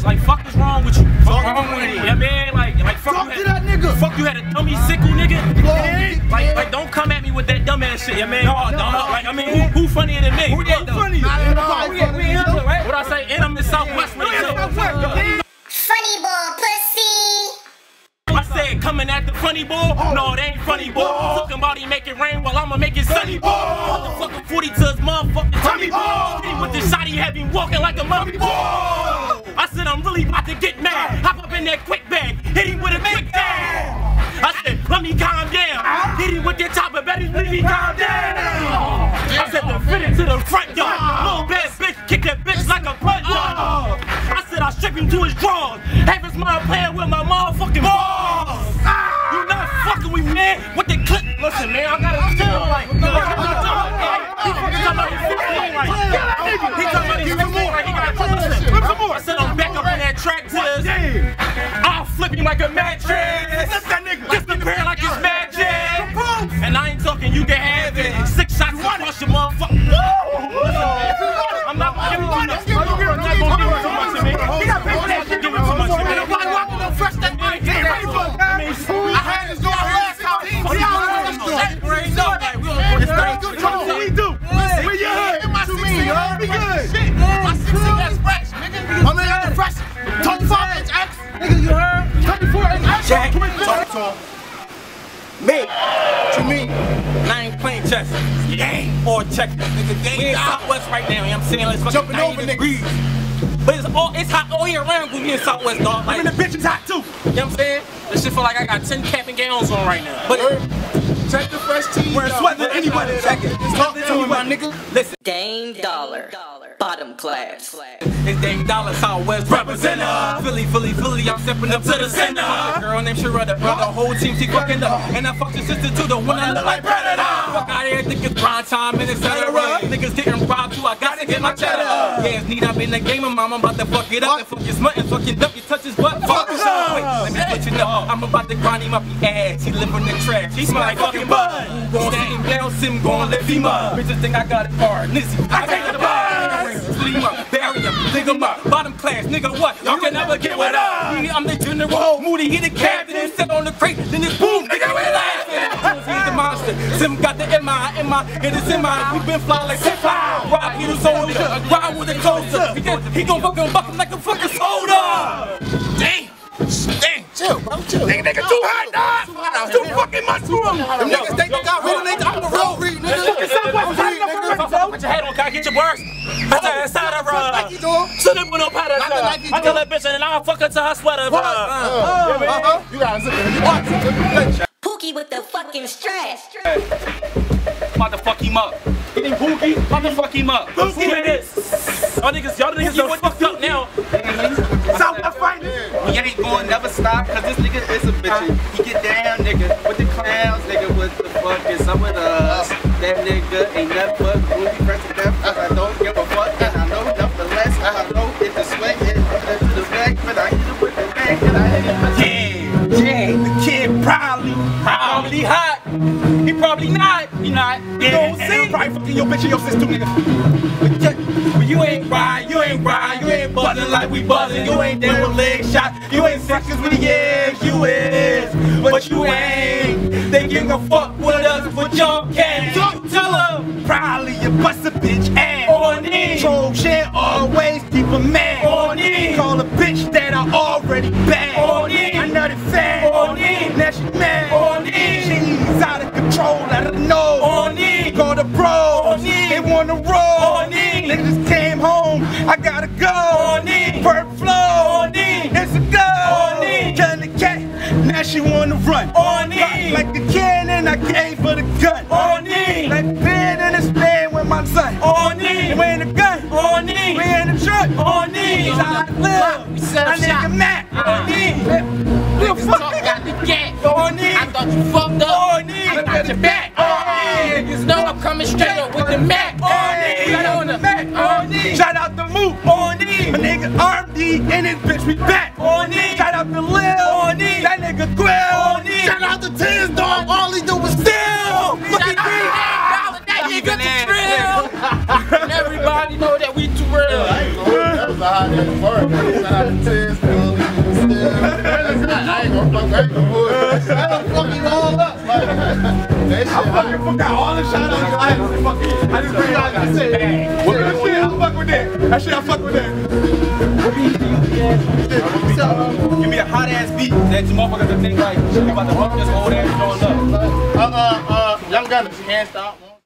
cuz. Like, fuck is wrong with you? Fuck Talk wrong to with me. you? Yeah, man. Like, like fuck Talk you to that nigga. Fuck you had a dummy sickle, nigga. Yeah. Like, like, don't come at me with that dumbass shit, yeah, man. No, no, like, I mean, who, who funnier than me? Who ain't funny? Not at all. Ain't nobody funny. What I say? And I'm in Southwest with it. too. Funny boy pussy. I said coming at the funny ball. Oh. No, it ain't funny ball. Talking about he make it rain while I'ma make it sunny ball. Motherfucking 40 to his motherfucking tummy ball. He with the shot, he had me walking like a mummy ball. Said I'm really about to get mad. Hop up in that quick bag, hit him with a quick bag. I said, let me calm down. Hit him with that chopper, better leave me calm down. I said to fit it to the front yard. Little bad bitch, kick that bitch like a butt yard. I said I strip him to his drawers. Have his mom playing with my motherfucking balls. You not fucking with me, man. What the clip? Listen, man, I your motherfucker. Man, I'm not gonna give it much. I'm not gonna give it too much to me. He got paid for that shit. Give it too much to me. Nobody walking no fresh that money. Get ready for it, I man. mean, I had this door last time. See how it is. We do. Where you at? In my 16, be good. Shit. My 16 that's fresh, nigga. My man got the fresh 25 inch X. Nigga, you heard? 24 inch X. Jack, 24 talk to him. Me. To me. And I ain't playing chess. Game or check. Nigga, we in Southwest right now. You know what I'm saying? It's fucking Jumping 90 over niggas. degrees. But it's all it's hot all year round when we in Southwest, dog. Like, And the bitch is hot too. you know what I'm saying? This shit feel like I got 10 cap and gowns on right now. But Check the fresh tee. We're sweating anybody. Check it. Talk to me, my nigga. listen, Dame Dollur, bottom class. it's Dame Dollur Southwest representative. Philly, Philly, Philly, I'm stepping up to the center. Girl named Sharetta, bro, the whole team, she fucking up. And I fucked your sister too, the one that look like Predator. Fuck out here, think it's prime time and etc. Niggas getting robbed too, I got to get my cheddar. Yeah, it's neat, I'm in the game, and mom, I'm about to fuck it up. And fuck your smut and fucking dump, you touch his butt. Fuck his up. Wait, let me let you know, I'm about to grind him up the ass. He live in the trash, he smell like fucking bud. Gon' sit him down, sim, gon' lift him up. Bitches think I got it hard, Nizzy, I take the bar. Sleep him up, bury him, dig him up. Bottom class, nigga, what? Y'all can never get with us. I'm the general, Moody, he the captain, and sit on the crate, then it's boom, nigga, we laughing. He's. Sim got the MI, MI, and it's MI. We been fly like zip fly. Rob, he the soldier. Ride with the closer. He, gon- he gon' fucking buck him like a fucking soda. Damn. Damn. Chill, bro. Chill. Nigga, nigga too hot, dog. Too fucking much for him. Them niggas think they got real niggas. I'm the real breed, nigga. I'm breed, nigga. Put your head on, can I get your words? I tell that side of Nike, her. dog. So they put on powder. Not the Nike, I tell that bitch and I'll fuck her to her sweater. What? bruh. Uh, uh-huh. You gotta zip. You gotta zip it. Pookie with the fucking stress. About to fuck him up. Hit him Pookie. About to fuck him up. Pookie it is. Y'all niggas, y'all niggas so fucked up now. Southwest fighting. We ain't going never stop, cause this nigga is a bitch. He get down, nigga, with the clowns, nigga, what the fuck is up with us? That nigga ain't nothing but movie president, cause I don't give a fuck, and I know nothing less. I know it's the sweat, and to the back, but I hit it with the back, and I and see? I'm probably fucking your bitch and your sister, nigga. But, but you ain't right, you ain't right, you ain't buzzing like we buzzing. You ain't there with leg shot. You ain't sexy with the eggs, you is, but you ain't. They give a fuck with us, but y'all can't. Talk, tell them. Probably you bust a bitch ass. On in. Troll shit always keep a man. I gotta go. RMD and his bitch, we back. On in. Shout out to Lil. On in. That nigga Grill. On in. Shout out to Tiz Dog. All he do is steal. Look Shout at me. that nigga the drill. Everybody know that we too real. out there to work. Side the tens, still, still. I ain't gonna fuck, I ain't gonna bullshit. I don't fuck you all up. Like, that shit. I fucking forgot all the shout outs. I had to fucking, I just bring out and say, what that shit, I fuck with that. That shit, I fuck with that. Give me a hot ass beat that you motherfuckers think like you about to fuck this old ass joint up. Uh, uh, uh, young gunners, can't stop.